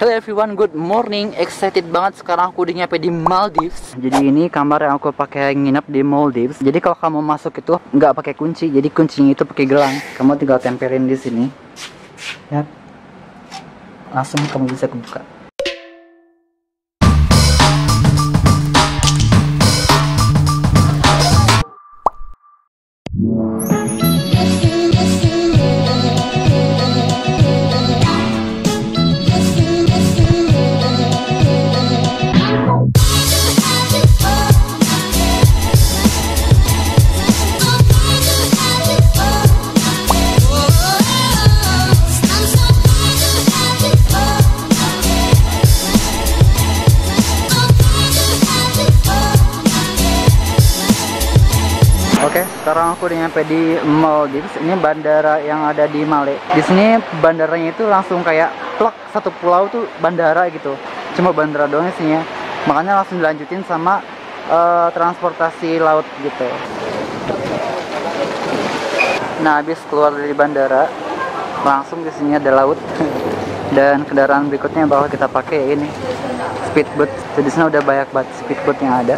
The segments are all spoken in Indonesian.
Hello everyone, good morning. Excited banget sekarang aku udah nyampe di Maldives. Jadi ini kamar yang aku pakai nginep di Maldives. Jadi kalau kamu masuk itu nggak pakai kunci, jadi kuncinya itu pakai gelang. Kamu tinggal tempelin di sini. Ya. Langsung kamu bisa kebuka. Aku udah nyampe di Maldives. Ini bandara yang ada di Male. Di sini bandaranya itu langsung kayak plek satu pulau tuh bandara gitu. Cuma bandara doang isinya. Makanya langsung dilanjutin sama eh, transportasi laut gitu. Nah, habis keluar dari bandara, langsung di sini ada laut. Dan kendaraan berikutnya yang bakal kita pakai ini speedboat. Jadi di sana udah banyak banget speedboat yang ada.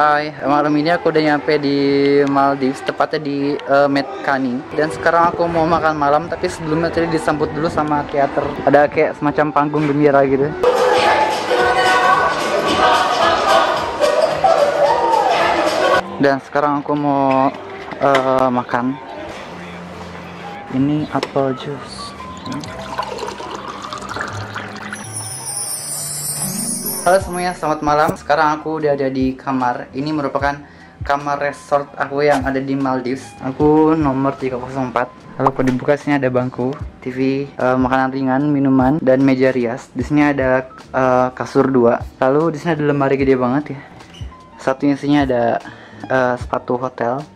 Hai, malam ini aku udah nyampe di Maldives, tepatnya di uh. Dan sekarang aku mau makan malam, tapi sebelumnya tadi disambut dulu sama teater. Ada kayak semacam panggung gembira gitu. Dan sekarang aku mau uh, makan. Ini apple juice. Halo semuanya, selamat malam. Sekarang aku udah ada di kamar. Ini merupakan kamar resort aku yang ada di Maldives. Aku nomor 304. Lalu kalau dibuka sini ada bangku, TV, eh, makanan ringan, minuman, dan meja rias. Di sini ada eh, kasur dua. Lalu di sini ada lemari gede banget ya. Satunya isinya ada eh, sepatu hotel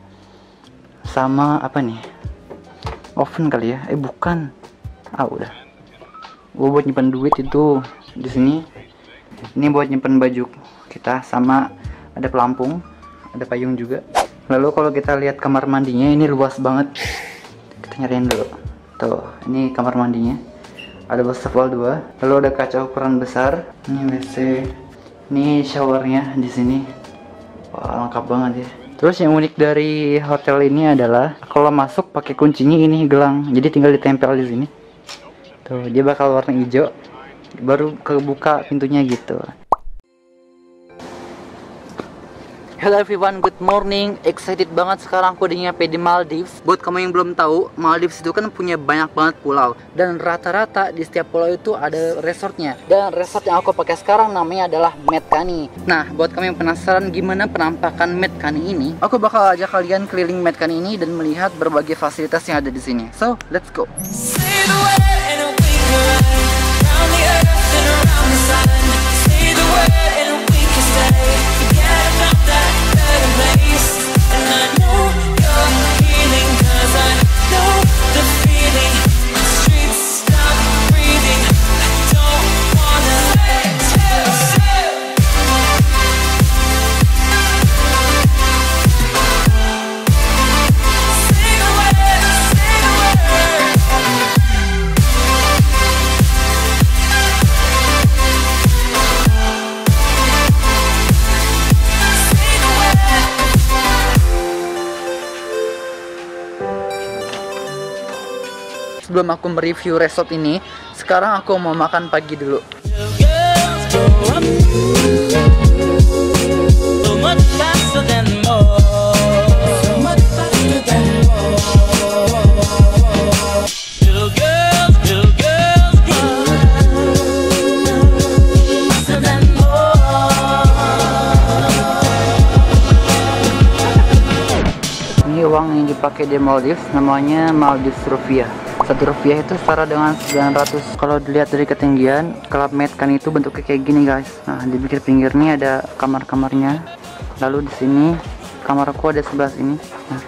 sama apa nih? Oven kali ya? Eh bukan. Ah udah. Gue buat nyimpan duit itu di sini ini buat nyimpen baju kita sama ada pelampung ada payung juga. Lalu kalau kita lihat kamar mandinya ini luas banget. Kita nyariin dulu. Tuh ini kamar mandinya. Ada wastafel 2 lalu ada kaca ukuran besar. Ini WC. Ini showernya di sini. Wah lengkap banget ya. Terus yang unik dari hotel ini adalah kalau masuk pakai kuncinya ini gelang, jadi tinggal ditempel di sini. Tuh, dia bakal warna hijau baru kebuka pintunya gitu Hello everyone, good morning. Excited banget sekarang aku nyampe di Maldives. Buat kamu yang belum tahu, Maldives itu kan punya banyak banget pulau dan rata-rata di setiap pulau itu ada resortnya. Dan resort yang aku pakai sekarang namanya adalah Medcani. Nah, buat kamu yang penasaran gimana penampakan Medcani ini, aku bakal ajak kalian keliling Medcani ini dan melihat berbagai fasilitas yang ada di sini. So, let's go. Sebelum aku mereview resort ini, sekarang aku mau makan pagi dulu. Ini uang yang dipakai di Maldives namanya Maldives rupiah satu rupiah itu setara dengan 900 kalau dilihat dari ketinggian Club Med kan itu bentuknya kayak gini guys. Nah di pinggir-pinggir ini ada kamar-kamarnya. Lalu di sini kamarku ada sebelah sini. Nah.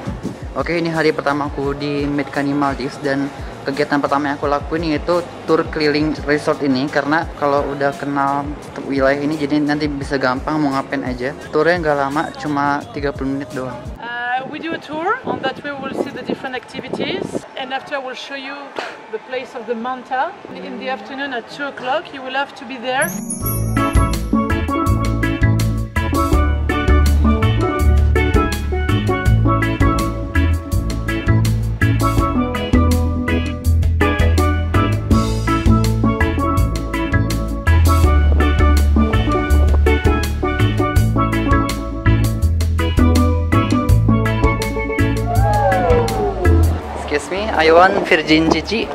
oke ini hari pertama aku di Medcani Maldives dan kegiatan pertama yang aku lakuin yaitu tour keliling resort ini karena kalau udah kenal wilayah ini jadi nanti bisa gampang mau ngapain aja. Turnya nggak lama cuma 30 menit doang we do a tour. On that way, we'll see the different activities, and after, I will show you the place of the Manta. In the afternoon at two o'clock, you will have to be there. Want Virgin Cici.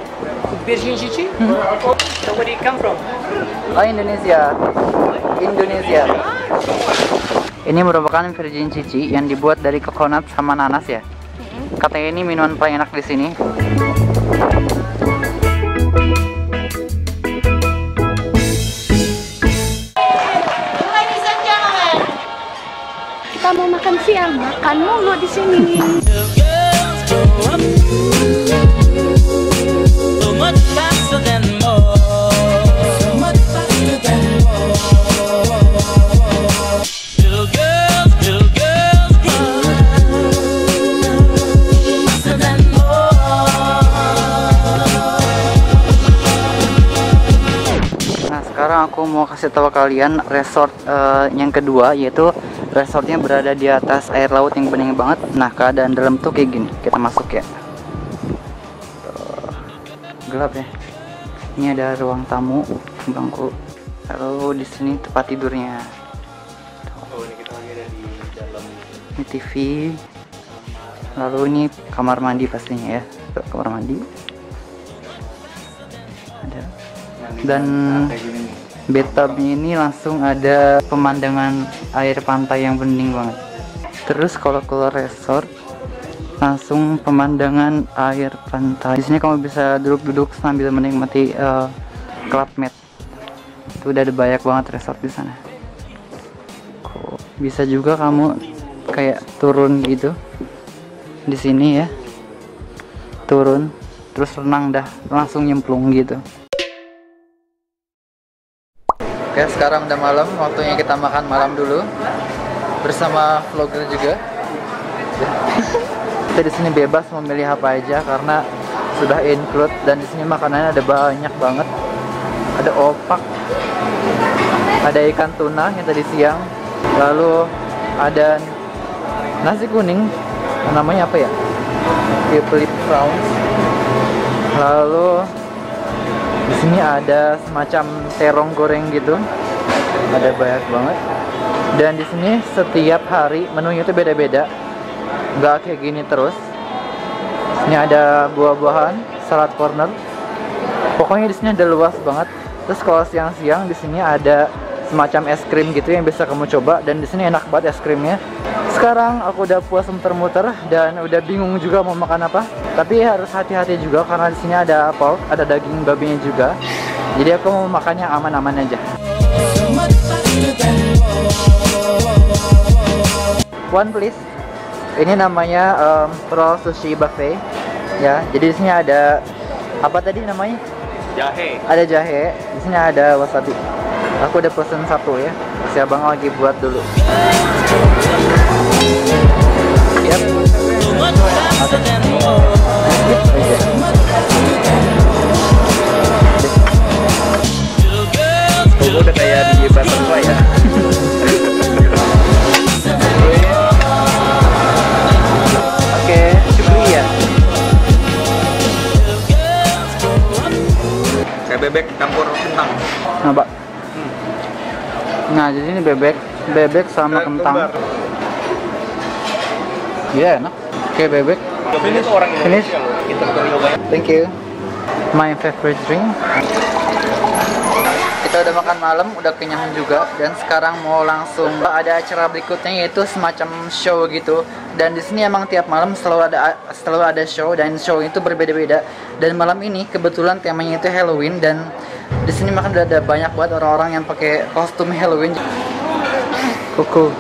Virgin Chichi? So where do you come from? Oh Indonesia, Indonesia. Ini merupakan Virgin Cici yang dibuat dari coconut sama nanas ya. Katanya ini minuman paling enak di sini. Ladies and gentlemen, kita mau makan siang, makan mulu di sini. aku mau kasih tahu kalian resort eh, yang kedua yaitu resortnya berada di atas air laut yang bening banget. Nah keadaan dalam tuh kayak gini. Kita masuk ya. Tuh, gelap ya. Ini ada ruang tamu, bangku. Lalu di sini tempat tidurnya. Ini TV. Lalu ini kamar mandi pastinya ya. Tuh, kamar mandi. Ada. Dan bathtubnya ini langsung ada pemandangan air pantai yang bening banget. Terus kalau keluar resort langsung pemandangan air pantai. Di sini kamu bisa duduk-duduk sambil menikmati eh, club med. Itu udah ada banyak banget resort di sana. Bisa juga kamu kayak turun gitu di sini ya. Turun terus renang dah langsung nyemplung gitu. Oke, sekarang udah malam, waktunya kita makan malam dulu bersama vlogger juga. kita di sini bebas memilih apa aja karena sudah include dan di sini makanannya ada banyak banget. Ada opak, ada ikan tuna yang tadi siang, lalu ada nasi kuning, namanya apa ya? Flip prawns. Lalu sini ada semacam terong goreng gitu. Ada banyak banget. Dan di sini setiap hari menunya itu beda-beda. Nggak kayak gini terus. Ini ada buah-buahan, salad corner. Pokoknya di sini ada luas banget. Terus kalau siang-siang di sini ada semacam es krim gitu yang bisa kamu coba dan di sini enak banget es krimnya. Sekarang aku udah puas muter-muter dan udah bingung juga mau makan apa. Tapi harus hati-hati juga karena di sini ada pork, ada daging babinya juga. Jadi aku mau makan yang aman-aman aja. One please. Ini namanya um, raw sushi buffet. Ya, jadi di sini ada apa tadi namanya? Jahe. Ada jahe. Di sini ada wasabi. Aku udah pesen satu ya. Si abang lagi buat dulu. Bebek campur kentang. Nah, Pak. Nah, jadi ini bebek, bebek sama kentang. Iya, enak. Oke, bebek. Ini tuh orang Finish. Loh. Kita. Thank you. My favorite drink. Kita udah makan malam, udah kenyang juga dan sekarang mau langsung ada acara berikutnya yaitu semacam show gitu. Dan di sini emang tiap malam selalu ada selalu ada show dan show itu berbeda-beda. Dan malam ini kebetulan temanya itu Halloween dan di sini makan udah ada banyak banget orang-orang yang pakai kostum Halloween. Kuku.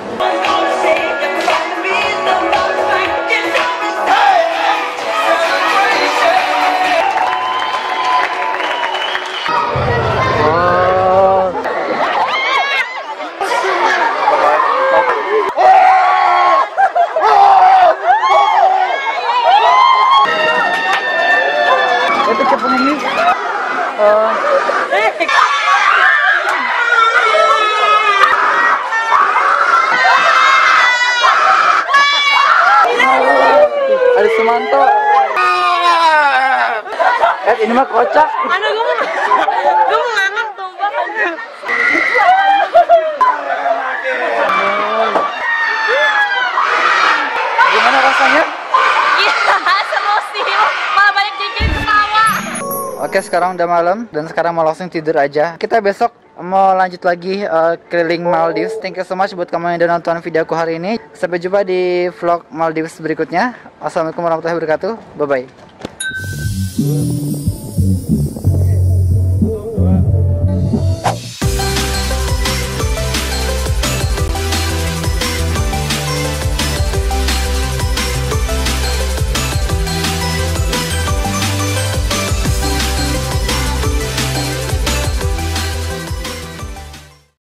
Ada Sumanto. Eh, ini mah kocak. Ada gue mau gue mau ngangkat tombak. Gimana rasanya? Oke, sekarang udah malam dan sekarang mau langsung tidur aja. Kita besok mau lanjut lagi eh, keliling Maldives. Thank you so much buat kamu yang udah nonton video aku hari ini. Sampai jumpa di vlog Maldives berikutnya. Assalamualaikum warahmatullahi wabarakatuh. Bye bye.